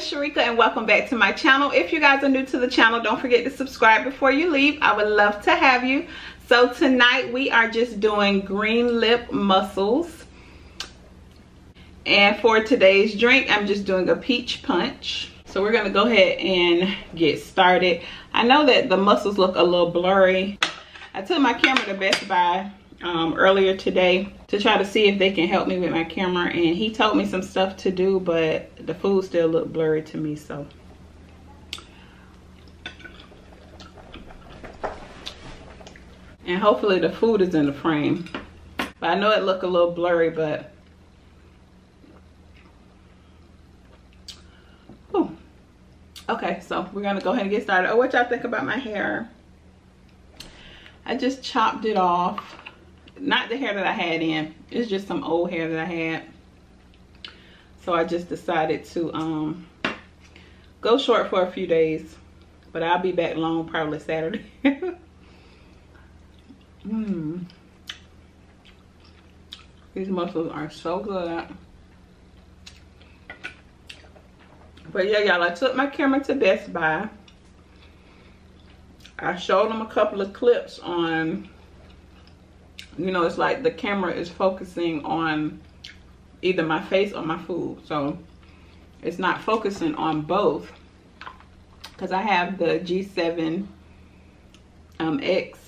is Sherika and welcome back to my channel. If you guys are new to the channel, don't forget to subscribe before you leave. I would love to have you. So tonight we are just doing green lip mussels. And for today's drink, I'm just doing a peach punch. So we're gonna go ahead and get started. I know that the mussels look a little blurry. I took my camera to Best Buy um, earlier today to try to see if they can help me with my camera. And he told me some stuff to do but the food still looked blurry to me so. And hopefully the food is in the frame. But I know it looked a little blurry but. Ooh. okay so we're gonna go ahead and get started. Oh what y'all think about my hair? I just chopped it off not the hair that I had in. It's just some old hair that I had. So I just decided to um, go short for a few days. But I'll be back long probably Saturday. Mmm. These mussels are so good. But yeah, y'all, I took my camera to Best Buy. I showed them a couple of clips on you know, it's like the camera is focusing on either my face or my food. So it's not focusing on both because I have the G7 um, X.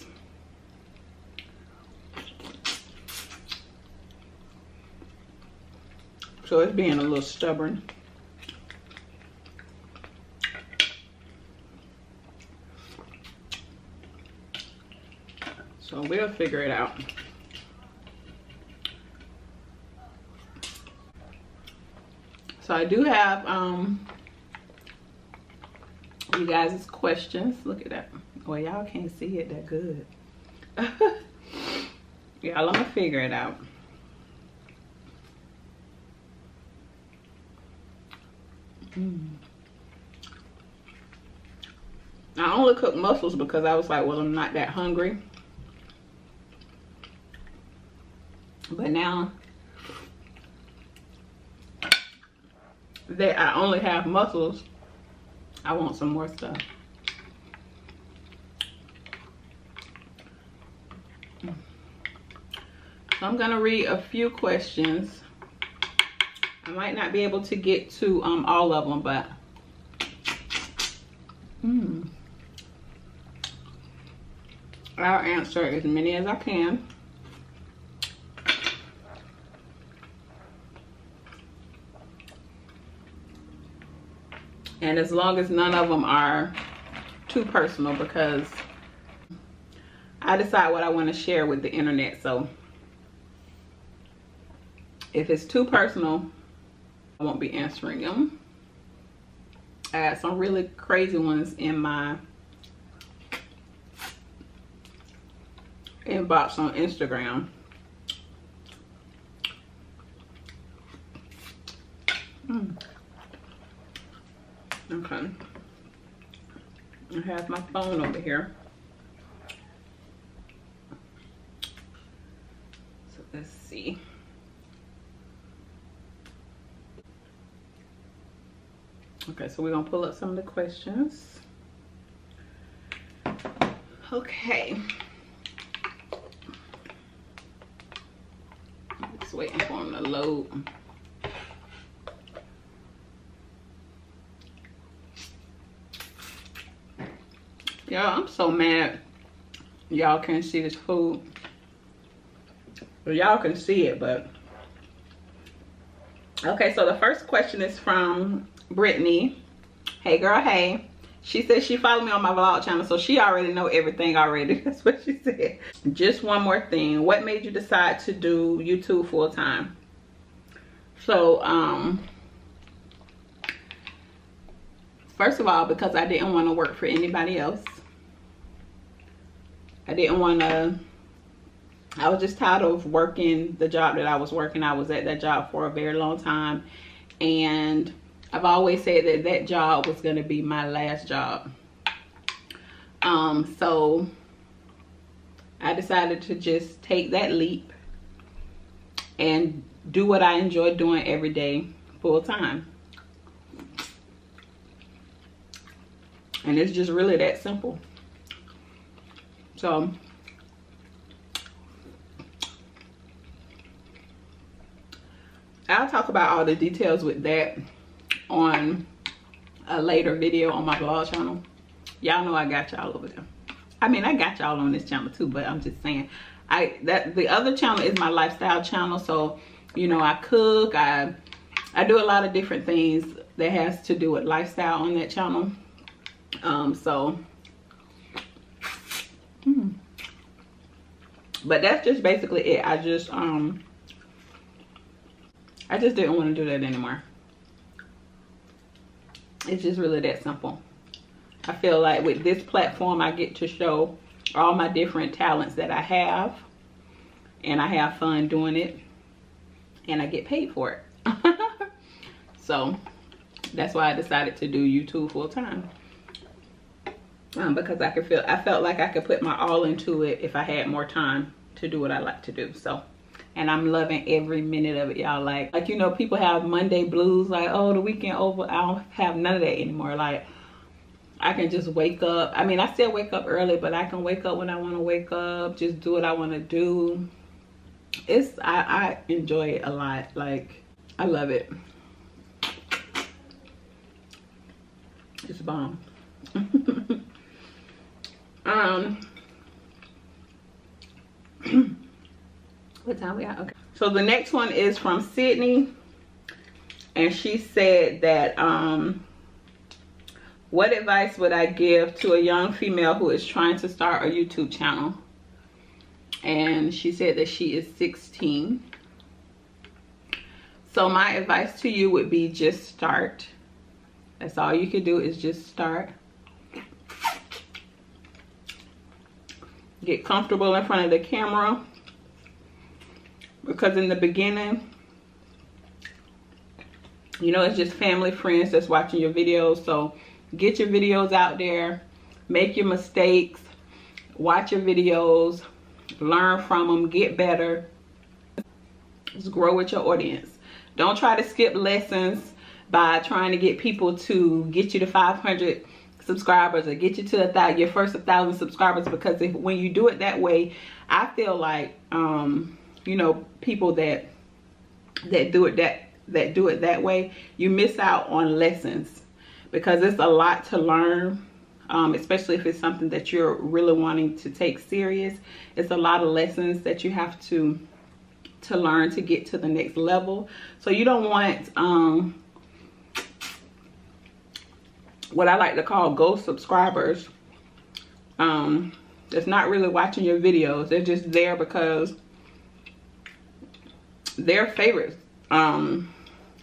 So it's being a little stubborn. So we'll figure it out. So I do have um you guys' questions. Look at that. Well, y'all can't see it that good. y'all, I'm gonna figure it out. Mm. I only cook mussels because I was like, well, I'm not that hungry. But now that I only have mussels, I want some more stuff. So I'm gonna read a few questions. I might not be able to get to um, all of them, but hmm, I'll answer as many as I can. And as long as none of them are too personal because I decide what I want to share with the internet. So if it's too personal I won't be answering them I had some really crazy ones in my inbox on Instagram. Mm. Okay. I have my phone over here. So let's see. Okay, so we're gonna pull up some of the questions. Okay. Just waiting for them to load. Y'all, I'm so mad y'all can't see this food. Well, y'all can see it, but... Okay, so the first question is from Brittany. Hey, girl, hey. She said she followed me on my vlog channel, so she already know everything already. That's what she said. Just one more thing. What made you decide to do YouTube full time? So, um, first of all, because I didn't want to work for anybody else. I didn't want to, I was just tired of working the job that I was working. I was at that job for a very long time. And I've always said that that job was going to be my last job. Um, so I decided to just take that leap and do what I enjoy doing every day full time. And it's just really that simple. So I'll talk about all the details with that on a later video on my blog channel. Y'all know I got y'all over there. I mean, I got y'all on this channel too, but I'm just saying, I that the other channel is my lifestyle channel. So, you know, I cook, I I do a lot of different things that has to do with lifestyle on that channel. Um, so, hmm. but that's just basically it. I just um, I just didn't want to do that anymore. It's just really that simple. I feel like with this platform, I get to show all my different talents that I have. And I have fun doing it. And I get paid for it. so that's why I decided to do YouTube full time. Um, because I could feel, I felt like I could put my all into it if I had more time to do what I like to do. So and I'm loving every minute of it, y'all. Like, like you know, people have Monday blues, like, oh, the weekend over. I don't have none of that anymore. Like, I can just wake up. I mean, I still wake up early, but I can wake up when I want to wake up. Just do what I want to do. It's I, I enjoy it a lot. Like, I love it. It's bomb. um. what time we at? Okay. So the next one is from Sydney. And she said that, um, what advice would I give to a young female who is trying to start a YouTube channel? And she said that she is 16. So my advice to you would be just start. That's all you can do is just start. Get comfortable in front of the camera. Because in the beginning you know it's just family friends that's watching your videos. So get your videos out there. Make your mistakes. Watch your videos. Learn from them get better. Just grow with your audience. Don't try to skip lessons by trying to get people to get you to 500 subscribers or get you to a thousand your first a thousand subscribers because if when you do it that way i feel like um you know people that that do it that that do it that way you miss out on lessons. Because it's a lot to learn um, especially if it's something that you're really wanting to take serious. It's a lot of lessons that you have to to learn to get to the next level. So you don't want um, what I like to call ghost subscribers um, that's not really watching your videos. They're just there because their favorite um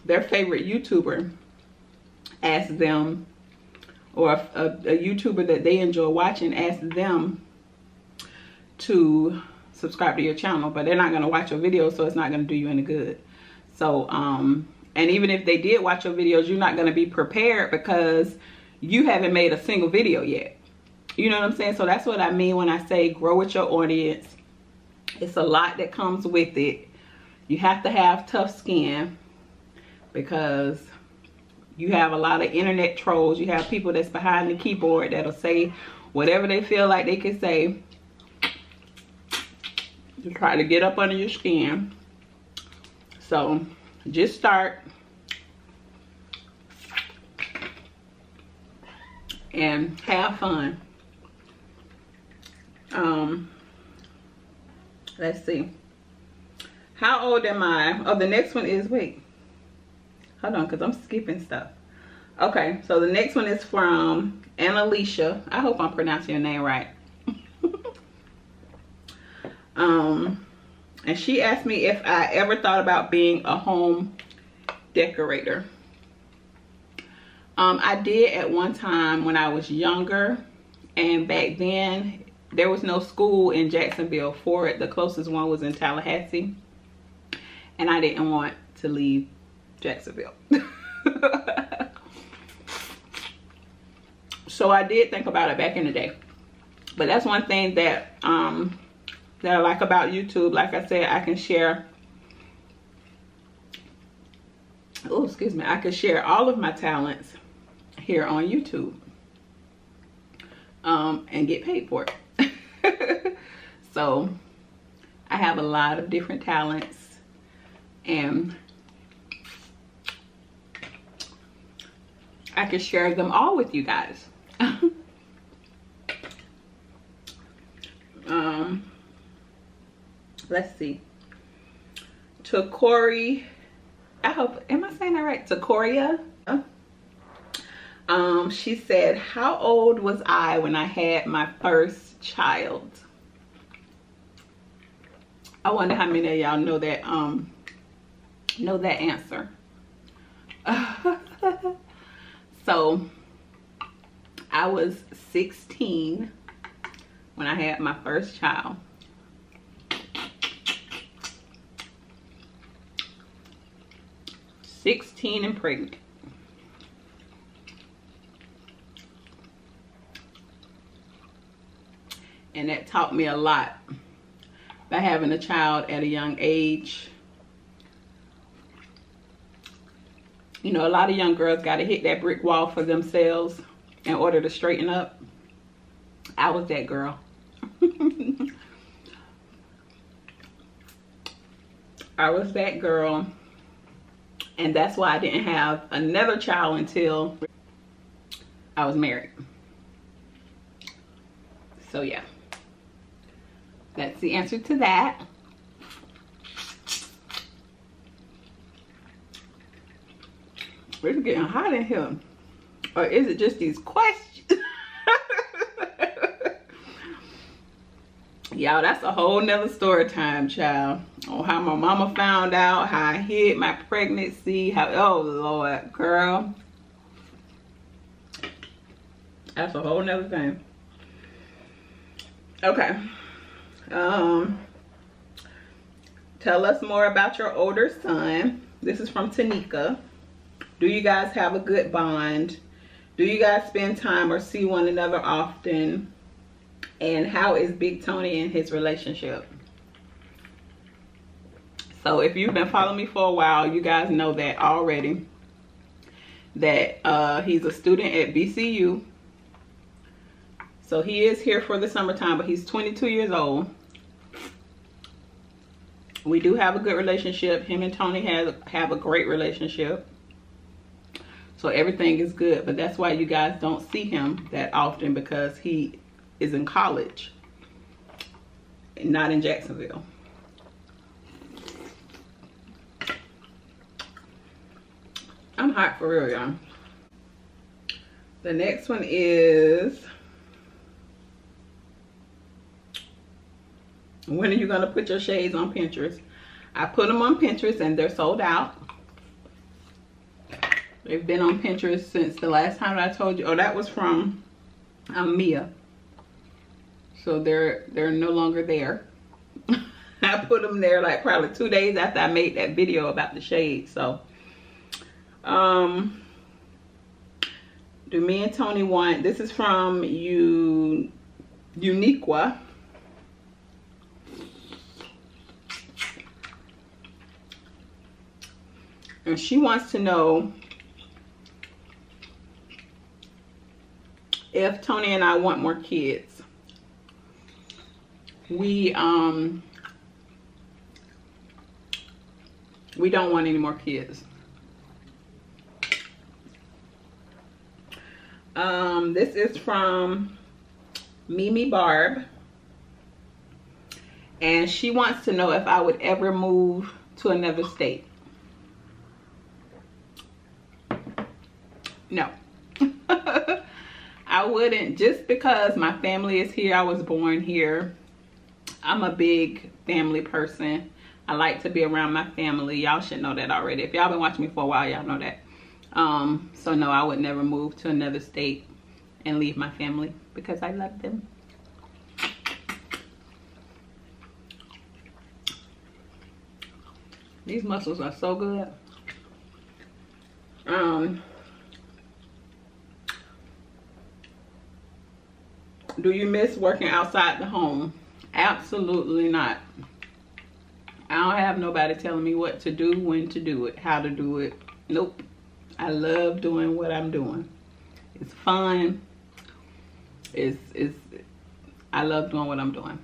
their favorite youtuber asked them or a, a, a youtuber that they enjoy watching asked them to subscribe to your channel but they're not going to watch your videos so it's not going to do you any good. So um and even if they did watch your videos you're not going to be prepared because you haven't made a single video yet. You know what i'm saying? So that's what i mean when i say grow with your audience. It's a lot that comes with it. You have to have tough skin because you have a lot of internet trolls. You have people that's behind the keyboard that'll say whatever they feel like they can say to try to get up under your skin. So just start and have fun. Um, let's see. How old am I? Oh, the next one is, wait. Hold on, because I'm skipping stuff. Okay, so the next one is from Annalicia. I hope I'm pronouncing your name right. um, and she asked me if I ever thought about being a home decorator. Um, I did at one time when I was younger. And back then, there was no school in Jacksonville for it. The closest one was in Tallahassee and I didn't want to leave Jacksonville. so I did think about it back in the day. But that's one thing that um, that I like about YouTube. Like I said, I can share oh excuse me i can share all of my talents here on youtube um, and get paid for it. so I have a lot of different talents and I can share them all with you guys. um, let's see. To Corey, I hope, am I saying that right? Takoria? Um, she said, how old was I when I had my first child? I wonder how many of y'all know that, um, know that answer. so, I was 16 when I had my first child. 16 and pregnant. And that taught me a lot by having a child at a young age. You know, a lot of young girls got to hit that brick wall for themselves in order to straighten up. I was that girl. I was that girl and that's why I didn't have another child until I was married. So yeah, that's the answer to that. It's getting hot in here. Or is it just these questions? Y'all, that's a whole nother story time, child on how my mama found out, how I hid my pregnancy, how, oh Lord, girl. That's a whole nother thing. Okay. Um, tell us more about your older son. This is from Tanika. Do you guys have a good bond? Do you guys spend time or see one another often? And how is Big Tony in his relationship? So if you've been following me for a while, you guys know that already. That uh, he's a student at BCU. So he is here for the summertime, but he's 22 years old. We do have a good relationship. Him and Tony have, have a great relationship. So everything is good. But that's why you guys don't see him that often because he is in college. Not in Jacksonville. I'm hot for real, y'all. The next one is, when are you gonna put your shades on Pinterest? I put them on Pinterest and they're sold out. They've been on Pinterest since the last time I told you. Oh, that was from um, Mia. So they're they're no longer there. I put them there like probably two days after I made that video about the shades. So um, do me and Tony want, this is from you, Uniqua. And she wants to know if Tony and I want more kids. We, um, we don't want any more kids. Um, this is from Mimi Barb. And she wants to know if I would ever move to another state. No. I wouldn't just because my family is here. I was born here. I'm a big family person. I like to be around my family. Y'all should know that already. If y'all been watching me for a while, y'all know that. Um, so no, I would never move to another state and leave my family because I love them. These mussels are so good. Um, do you miss working outside the home? Absolutely not. I don't have nobody telling me what to do, when to do it, how to do it. Nope. I love doing what I'm doing. It's fun. It's, it's, I love doing what I'm doing.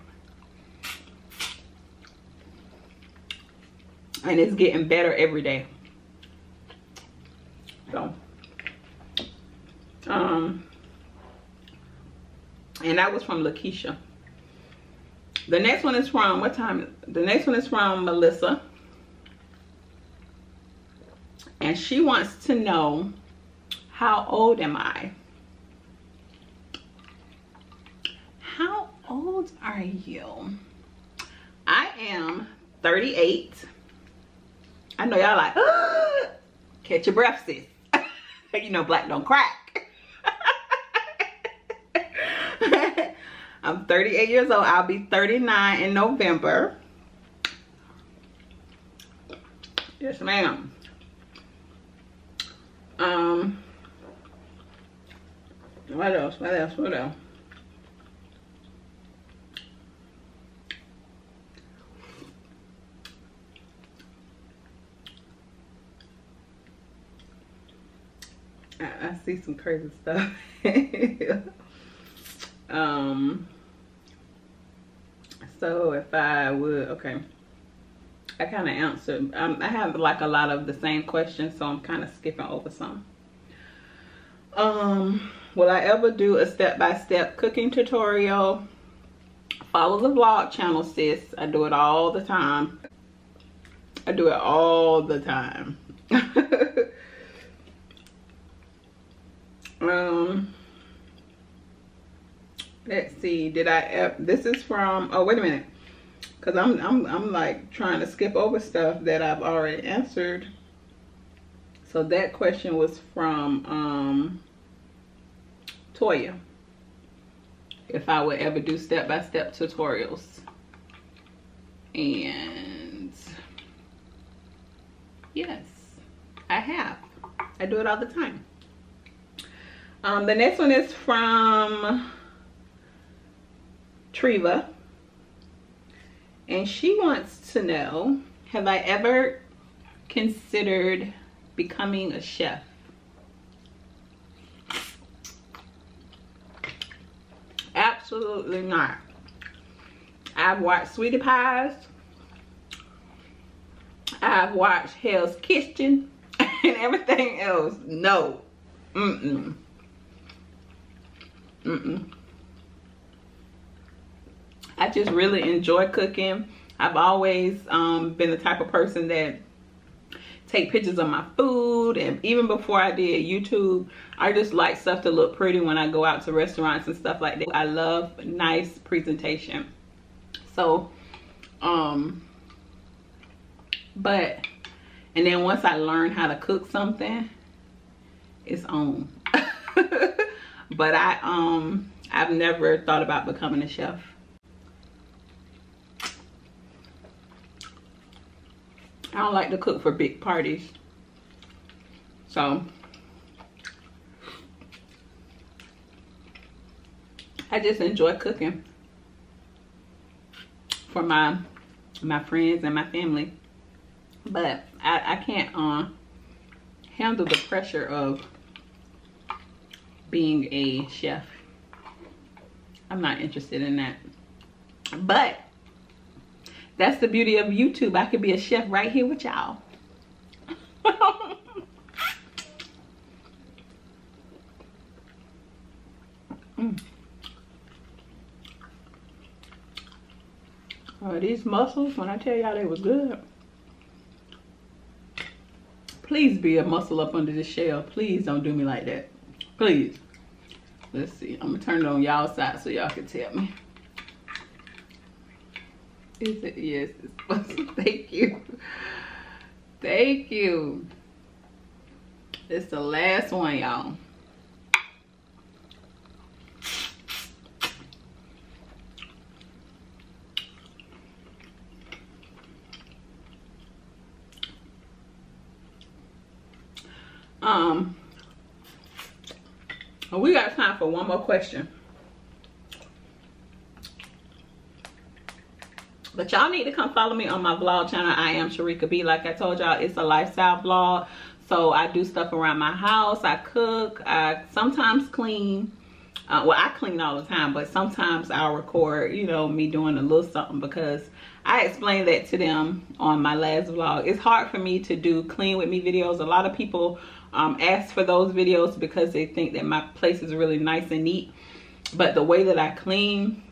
And it's getting better every day. So um and that was from Lakeisha. The next one is from what time? The next one is from Melissa. And she wants to know how old am I? How old are you? I am 38. I know y'all like, ah! catch your breath, sis. you know black don't crack. I'm 38 years old. I'll be 39 in November. Yes, ma'am. Um, what else? What else? What else? I, I see some crazy stuff. um, so if I would, okay. I kind of answered. Um, I have like a lot of the same questions, so I'm kind of skipping over some. Um, will I ever do a step-by-step -step cooking tutorial? Follow the vlog channel, sis. I do it all the time. I do it all the time. um, let's see. Did I? This is from. Oh, wait a minute because I'm, I'm, I'm like trying to skip over stuff that I've already answered. So that question was from um, Toya. If I would ever do step-by-step -step tutorials. And yes, I have. I do it all the time. Um, the next one is from Treva and she wants to know have I ever considered becoming a chef? Absolutely not. I've watched Sweetie Pies. I've watched Hell's Kitchen and everything else. No. Mm-mm. Mm-mm. I just really enjoy cooking. I've always um, been the type of person that take pictures of my food and even before I did YouTube I just like stuff to look pretty when I go out to restaurants and stuff like that. I love nice presentation. So um but and then once I learn how to cook something it's on. But I um I've never thought about becoming a chef I don't like to cook for big parties. So, I just enjoy cooking for my my friends and my family. But I, I can't uh, handle the pressure of being a chef. I'm not interested in that. But that's the beauty of YouTube. I could be a chef right here with y'all. mm. Oh, these mussels, when I tell y'all they was good. Please be a mussel up under the shell. Please don't do me like that. Please. Let's see. I'm going to turn it on y'all side so y'all can tell me. Is it? Yes, it's Thank you. Thank you. It's the last one, y'all. Um, we got time for one more question. But y'all need to come follow me on my vlog channel. I am Sherika B. Like I told y'all, it's a lifestyle vlog. So I do stuff around my house. I cook. I sometimes clean. uh, well i clean all the time but sometimes i'll record you know me doing a little something because i explained that to them on my last vlog it's hard for me to do clean with me videos a lot of people um, ask for those videos because they think that my place is really nice and neat but the way that i clean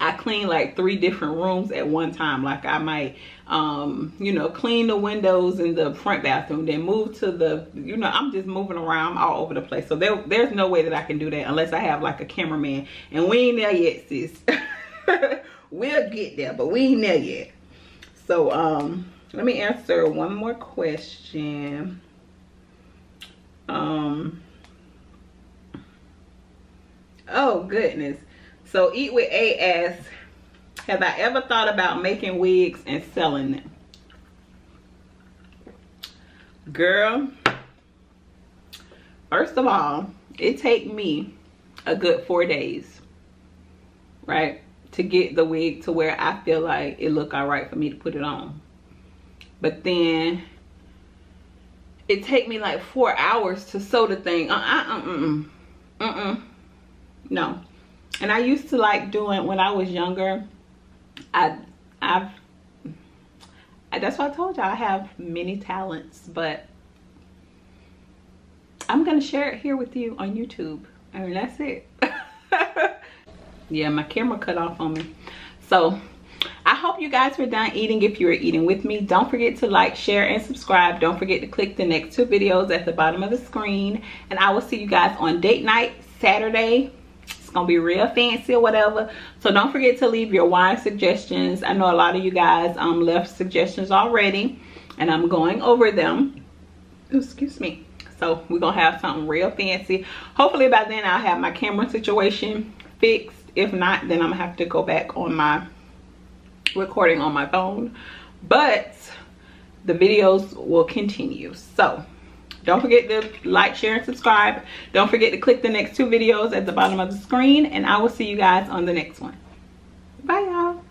I clean like three different rooms at one time. Like I might, um, you know, clean the windows in the front bathroom, then move to the, you know, I'm just moving around all over the place. So there, there's no way that I can do that unless I have like a cameraman. And we ain't there yet, sis. we'll get there, but we ain't there yet. So um, let me answer one more question. Um, oh goodness so Eat with A asks, have I ever thought about making wigs and selling them? Girl, first of all, it take me a good four days, right? To get the wig to where I feel like it look all right for me to put it on. But then it take me like four hours to sew the thing. Uh-uh, uh-uh, uh-uh. No, and I used to like doing when I was younger. I I've that's why I told y'all I have many talents, but I'm gonna share it here with you on YouTube. I mean that's it. yeah, my camera cut off on me. So I hope you guys were done eating if you were eating with me. Don't forget to like, share, and subscribe. Don't forget to click the next two videos at the bottom of the screen. And I will see you guys on date night Saturday it's gonna be real fancy or whatever. So don't forget to leave your wine suggestions. I know a lot of you guys um left suggestions already and i'm going over them. Excuse me. So we're gonna have something real fancy. Hopefully by then i'll have my camera situation fixed. If not then i'm gonna have to go back on my recording on my phone. But the videos will continue. So don't forget to like, share, and subscribe. Don't forget to click the next two videos at the bottom of the screen. And I will see you guys on the next one. Bye, y'all.